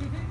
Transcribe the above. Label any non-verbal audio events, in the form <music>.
Mm-hmm. <laughs>